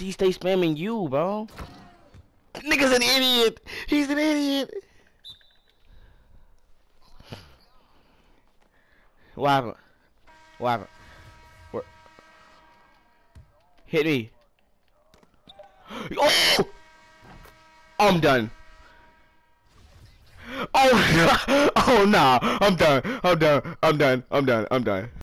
he stay spamming you, bro. Nigga's an idiot. He's an idiot. What happened? What happened? Where? Hit me. Oh! I'm done. Oh, oh no, I'm done. I'm done. I'm done. I'm done. I'm done.